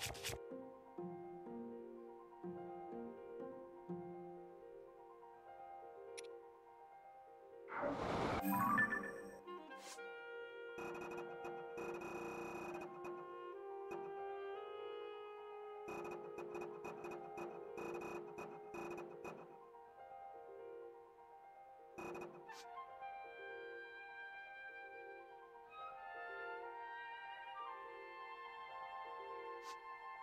you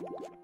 you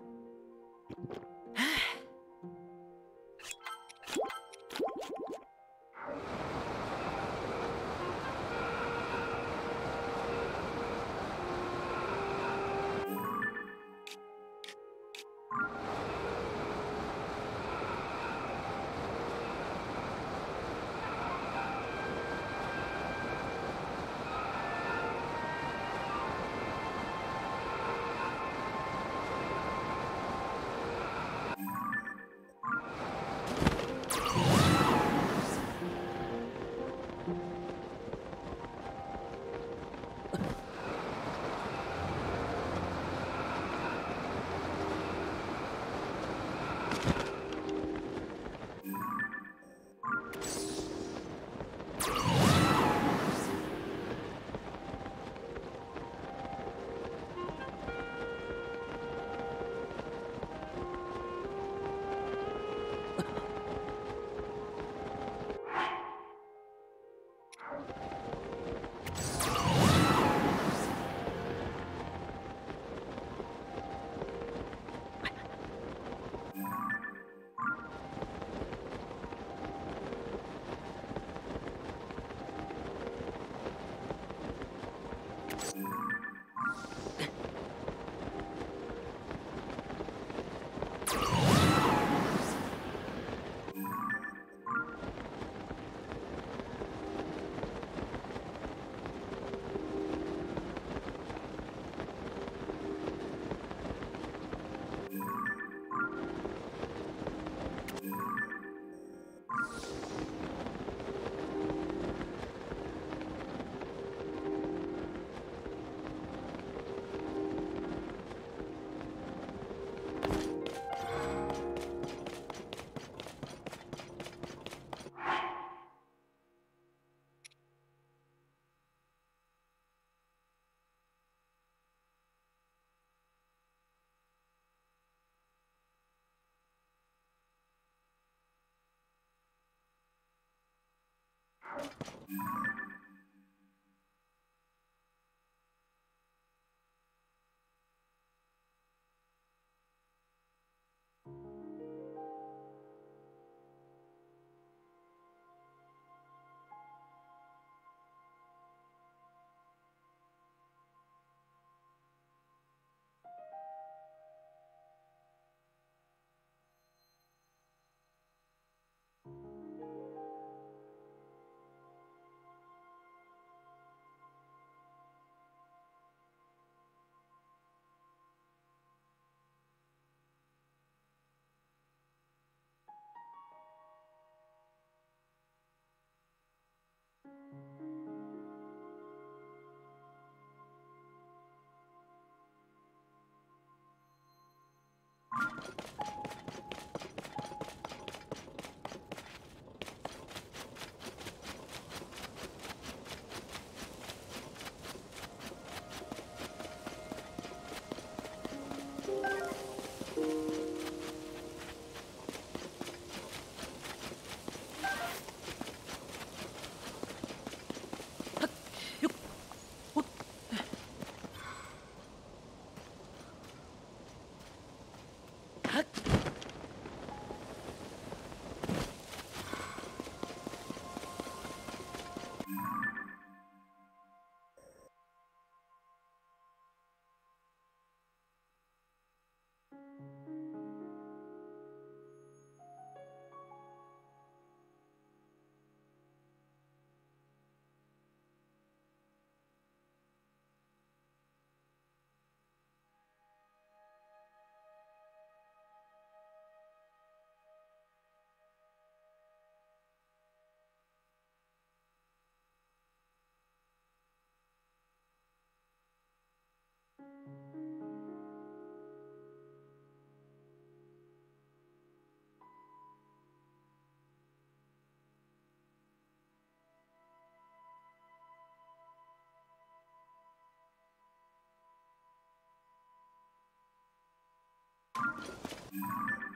you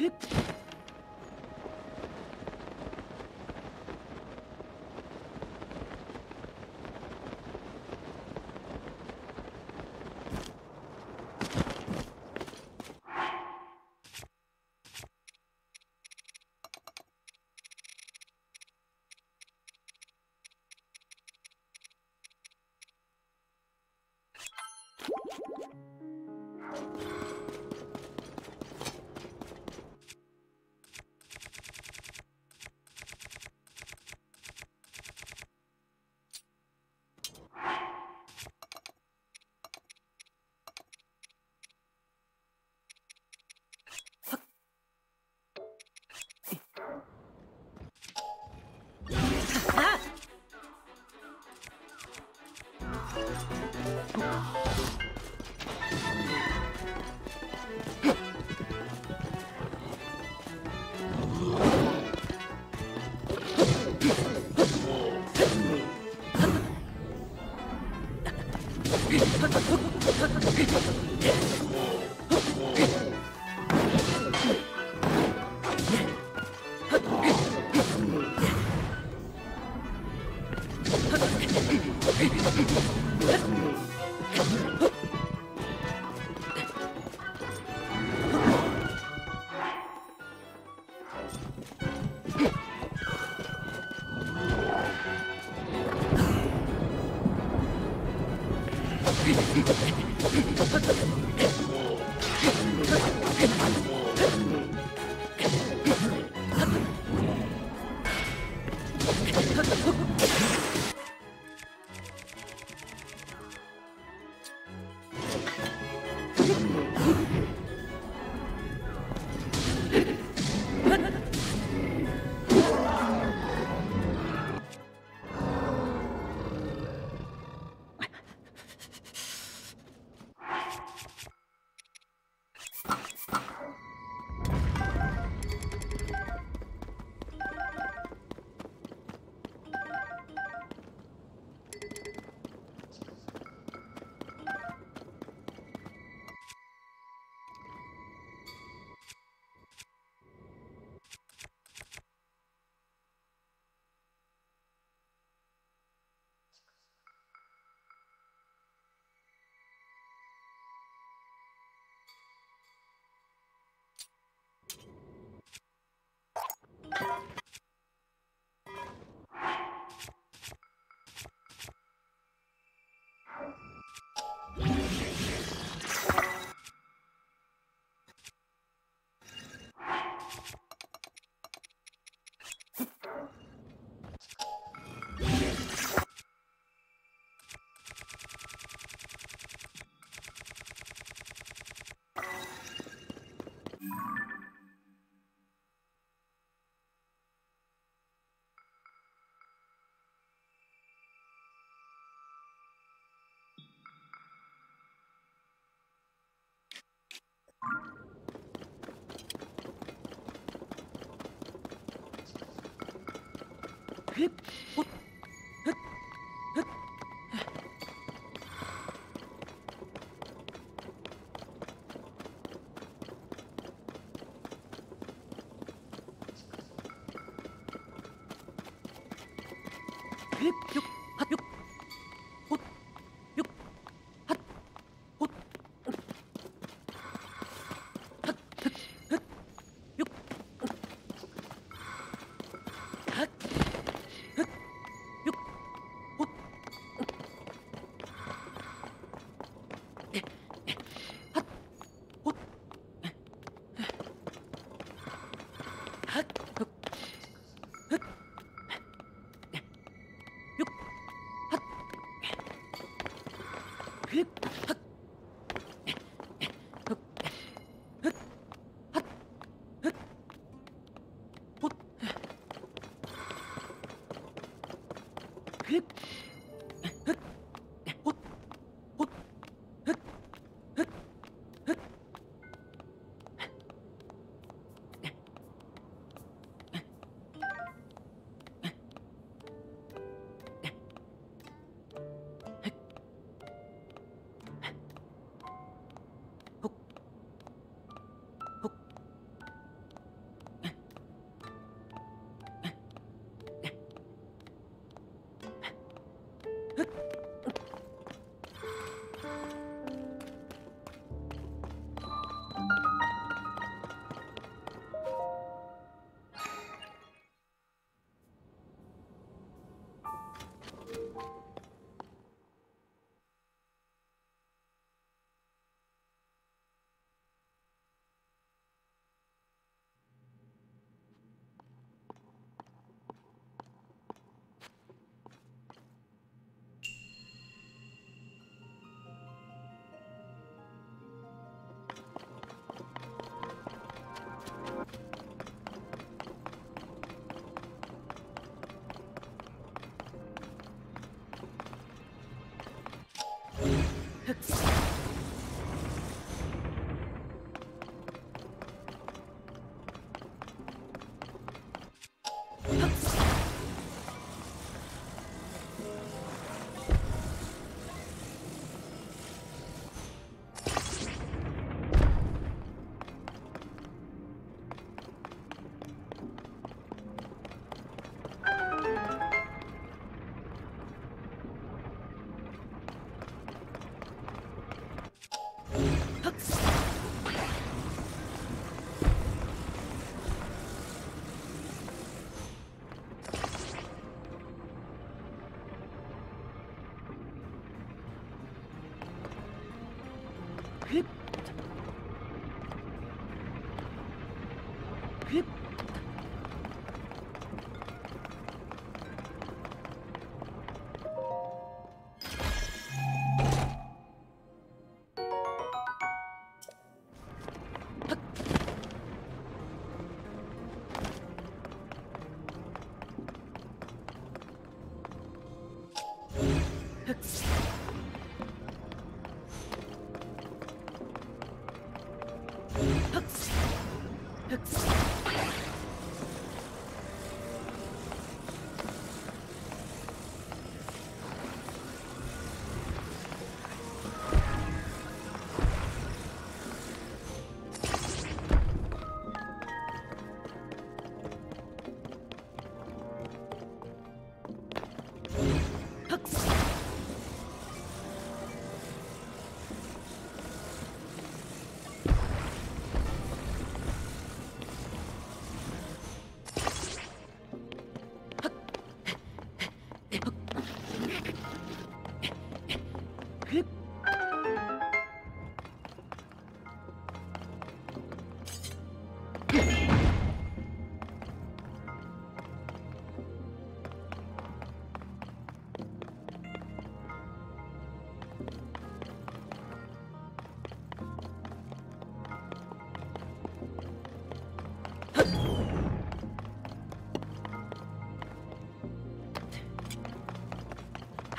Hıp! 哎我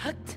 attacked.